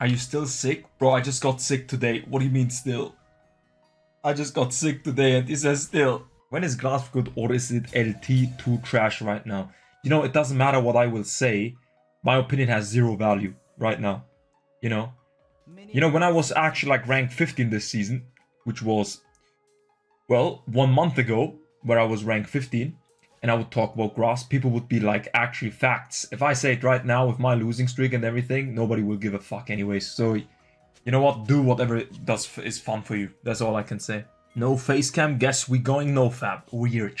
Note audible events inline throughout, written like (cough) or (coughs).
Are you still sick? Bro, I just got sick today. What do you mean still? I just got sick today and he says still. When is Grasp good or is it LT too trash right now? You know, it doesn't matter what I will say. My opinion has zero value right now. You know? You know, when I was actually like ranked 15 this season, which was, well, one month ago, where I was ranked 15, and I would talk about Grasp, people would be like, actually facts. If I say it right now with my losing streak and everything, nobody will give a fuck anyways. So, you know what? Do whatever does is fun for you. That's all I can say. No face cam. Guess we going no fab. Weird.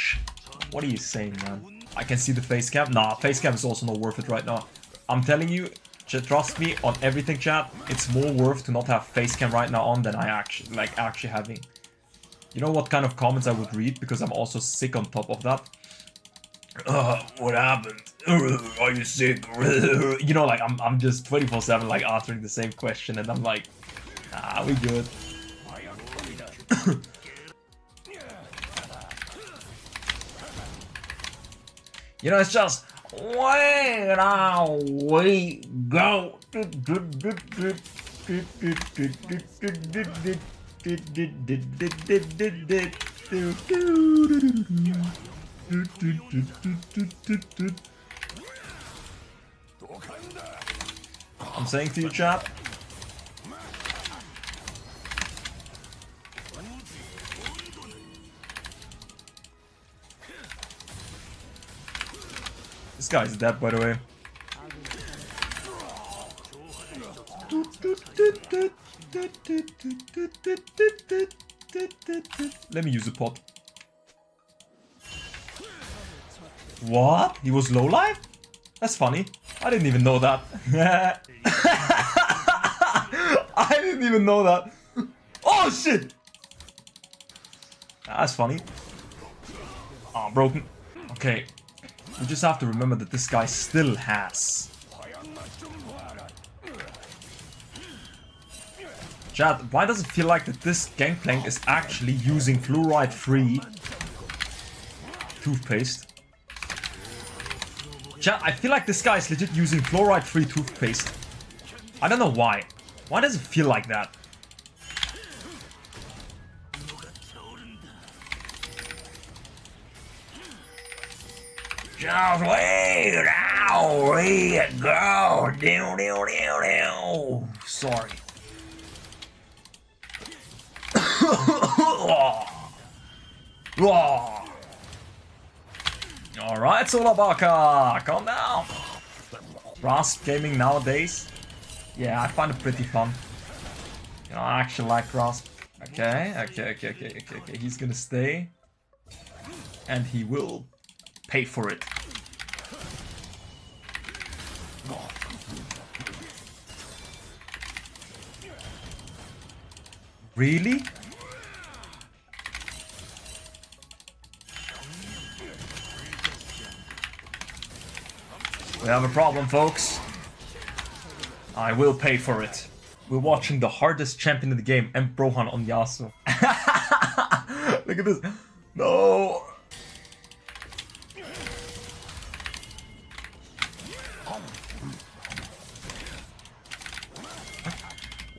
What are you saying, man? I can see the face cam. Nah, face cam is also not worth it right now. I'm telling you, trust me on everything, chat. It's more worth to not have face cam right now on than I actually like actually having. You know what kind of comments I would read because I'm also sick on top of that. Uh, what happened? Are you sick? you know, like I'm, I'm just 24/7 like answering the same question, and I'm like, ah, we good. (coughs) you know, it's just where now we go. I'm saying to you, chap. This guy's dead, by the way. Let me use a pot. What? He was low life? That's funny. I didn't even know that. (laughs) I didn't even know that. Oh shit! That's funny. Oh, broken. Okay. We just have to remember that this guy still has. Chad, why does it feel like that this Gangplank is actually using fluoride-free toothpaste? I feel like this guy is legit using fluoride-free toothpaste. I don't know why. Why does it feel like that? Just wait, now we go. Dew, dew, dew, dew. Sorry. Alright, Solabaka, calm down. Grasp gaming nowadays. Yeah, I find it pretty fun. You know, I actually like Grasp. Okay, okay, okay, okay, okay, okay. He's gonna stay. And he will pay for it. Really? We have a problem, folks. I will pay for it. We're watching the hardest champion in the game, and Brohan on Yasuo. (laughs) Look at this. No.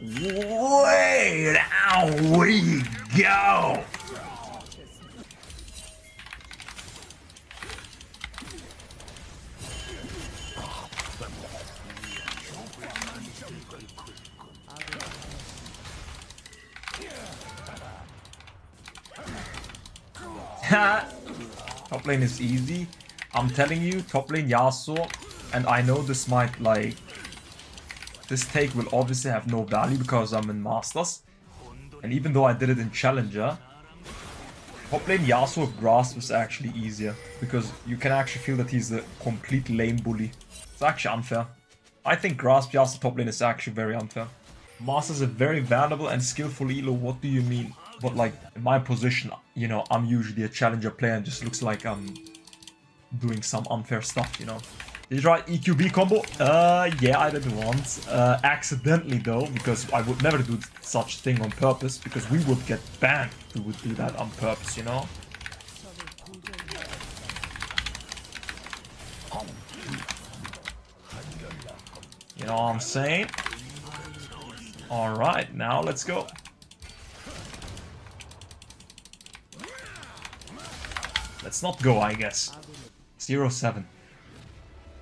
Way down we go! (laughs) top lane is easy. I'm telling you, top lane Yasuo, and I know this might like this take will obviously have no value because I'm in Masters. And even though I did it in Challenger, top lane Yasuo Grasp is actually easier. Because you can actually feel that he's a complete lane bully. It's actually unfair. I think Grasp Yasuo top lane is actually very unfair. Masters a very valuable and skillful elo, what do you mean? But like, in my position, you know, I'm usually a Challenger player and just looks like I'm doing some unfair stuff, you know? Did you try EQB combo? Uh, yeah, I did once. Uh, accidentally though, because I would never do such thing on purpose, because we would get banned if we would do that on purpose, you know? You know what I'm saying? Alright, now let's go. Let's not go, I guess. Zero seven.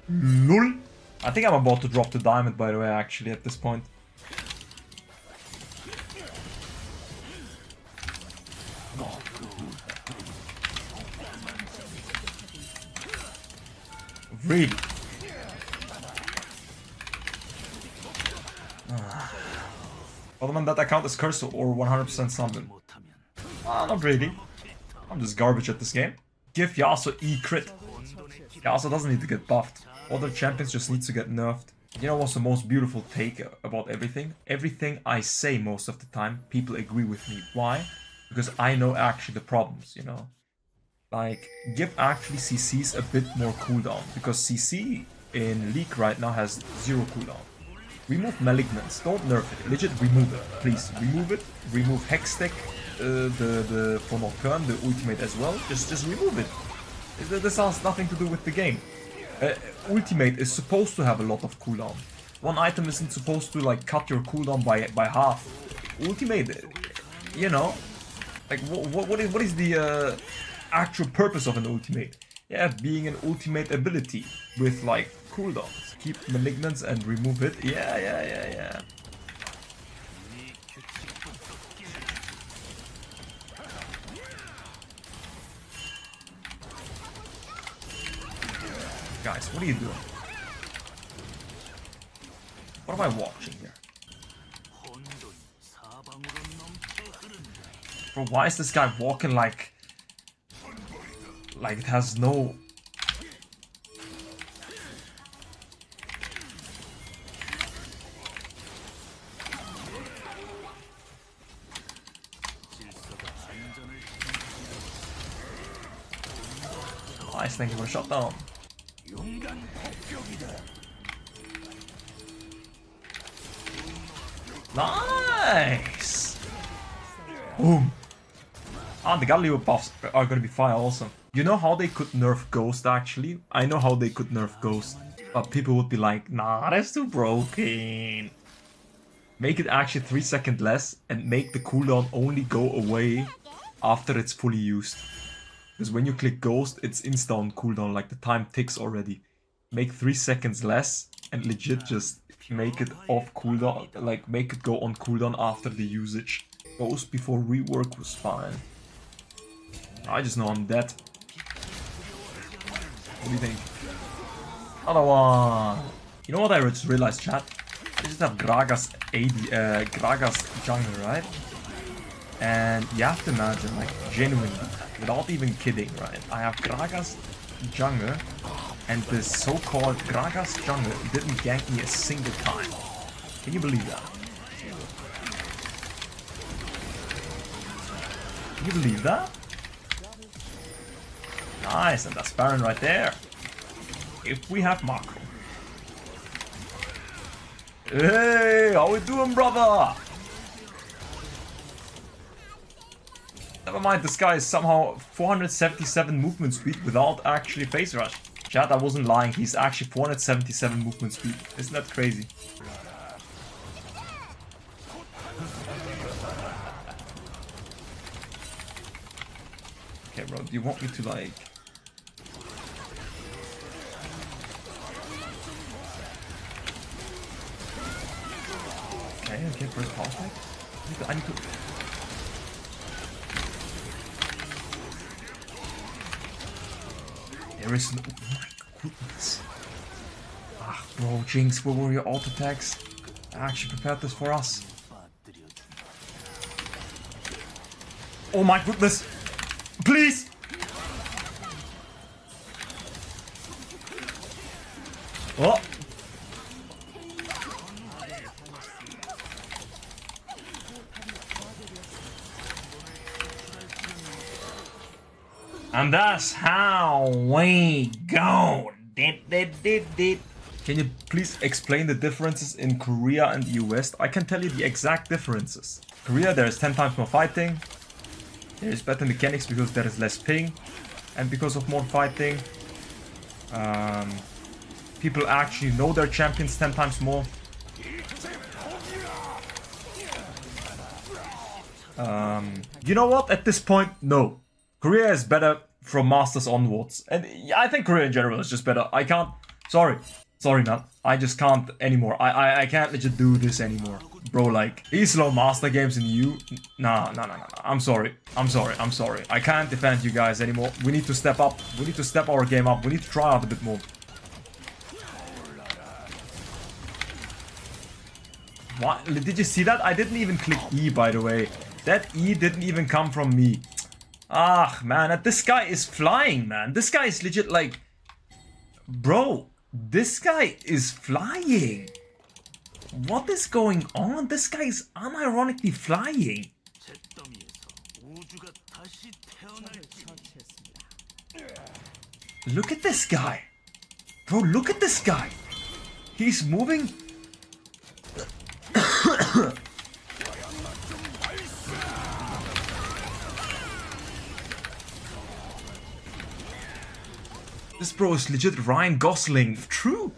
LOL. I think I'm about to drop the diamond, by the way, actually, at this point. Really? Other than that, I count as cursed or 100% sunken. Ah, not really. I'm just garbage at this game. Give Yasuo E-crit. Yasuo doesn't need to get buffed. Other champions just need to get nerfed. You know what's the most beautiful take about everything? Everything I say most of the time, people agree with me. Why? Because I know actually the problems, you know? Like, give actually CCs a bit more cooldown. Because CC in League right now has zero cooldown. Remove Malignance, don't nerf it, legit remove it, please, remove it, remove Hextech, uh, the, the, for Nocturne, the ultimate as well, just, just remove it. This has nothing to do with the game. Uh, ultimate is supposed to have a lot of cooldown. One item isn't supposed to like cut your cooldown by by half. Ultimate, you know, like what what is what is the uh, actual purpose of an ultimate? Yeah, being an ultimate ability with like cooldowns keep Malignance and remove it. Yeah, yeah, yeah, yeah. Guys, what are you doing? What am I watching here? Bro, why is this guy walking like... Like it has no thank you for the shutdown. Nice! Boom! Ah, the Galio buffs are gonna be fire also. You know how they could nerf Ghost actually? I know how they could nerf Ghost. But people would be like, nah, that's too broken. Make it actually 3 seconds less and make the cooldown only go away after it's fully used. Because when you click Ghost, it's insta cooldown, like the time ticks already. Make 3 seconds less and legit just make it off cooldown, like make it go on cooldown after the usage. Ghost before rework was fine. I just know I'm dead. What do you think? Other one! You know what I just realized, chat? I just have Gragas AD, uh, Gragas jungle, right? And you have to imagine, like, genuinely, without even kidding, right? I have Gragas jungle, and this so-called Gragas jungle didn't gank me a single time. Can you believe that? Can you believe that? Nice, and that's Baron right there. If we have Macro. Hey, how we doing, brother? Never mind, this guy is somehow 477 movement speed without actually Phase Rush. Chat, I wasn't lying, he's actually 477 movement speed. Isn't that crazy? Okay, bro, do you want me to like... Okay, okay, first pass I need to... There is no... Oh my goodness. Ah, bro, Jinx, where were your alt attacks? I actually prepared this for us. Oh my goodness! Please! Oh! And that's how we go. Can you please explain the differences in Korea and the US? I can tell you the exact differences. Korea, there is 10 times more fighting. There is better mechanics because there is less ping. And because of more fighting, um, people actually know their champions 10 times more. Um, you know what? At this point, no. Korea is better from Masters onwards. And I think Korea in general is just better. I can't... Sorry. Sorry, man. I just can't anymore. I, I, I can't let you do this anymore. Bro, like, these slow master games in you... Nah, nah, nah, nah. I'm sorry. I'm sorry. I'm sorry. I can't defend you guys anymore. We need to step up. We need to step our game up. We need to try out a bit more. What? Did you see that? I didn't even click E, by the way. That E didn't even come from me. Ah, man. This guy is flying, man. This guy is legit like... Bro, this guy is flying. What is going on? This guy is unironically flying. Look at this guy. Bro, look at this guy. He's moving (coughs) bro is legit Ryan Gosling. True.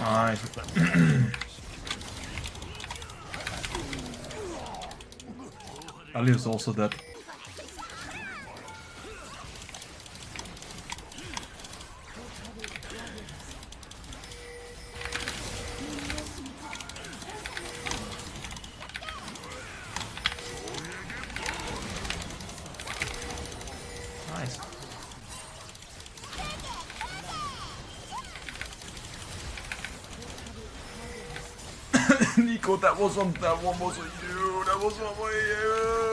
Nice. (clears throat) Ali is also dead. Nico, that was on that one was on you. That was on you.